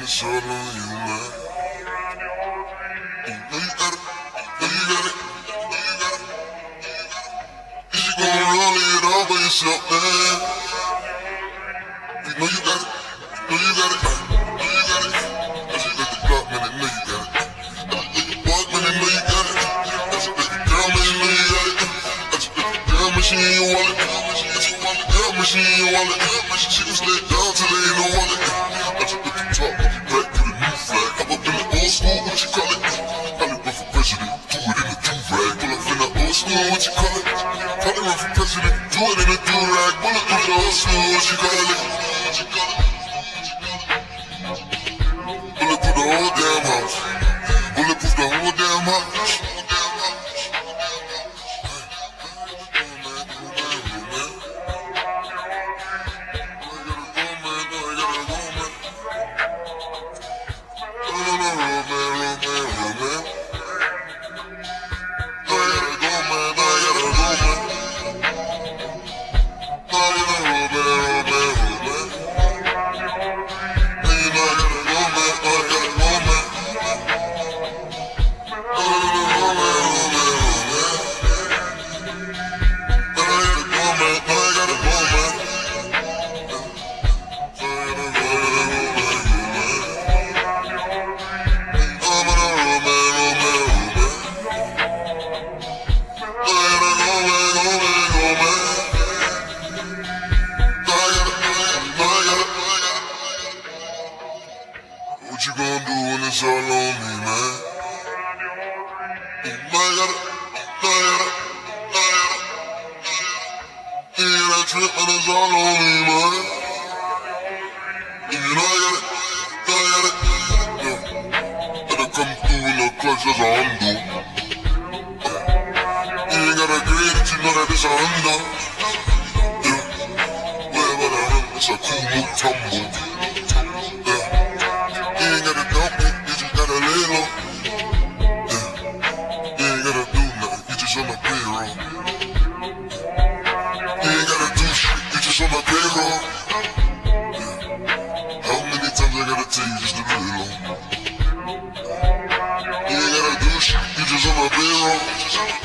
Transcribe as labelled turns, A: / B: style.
A: the sun on you, man. You you got it. You know you got it. You got it. You should it. You got it. You got it. You got it. You got it. You got it. You got it. She ain't wallet. I just let girl, man, she wallet. She just let down till they ain't no wallet. President, do it in a do-rag. Up in the it? What you call it? What you gonna do when it's all on me, man? I I I. Yeah, that trip when it's all on me, man. You know I got it, I got it. Yeah. Gotta come through in the clutch as a undo. You ain't gotta agree that you know that it's a under. Yeah. Wherever the hell, it's a cool move tumble. You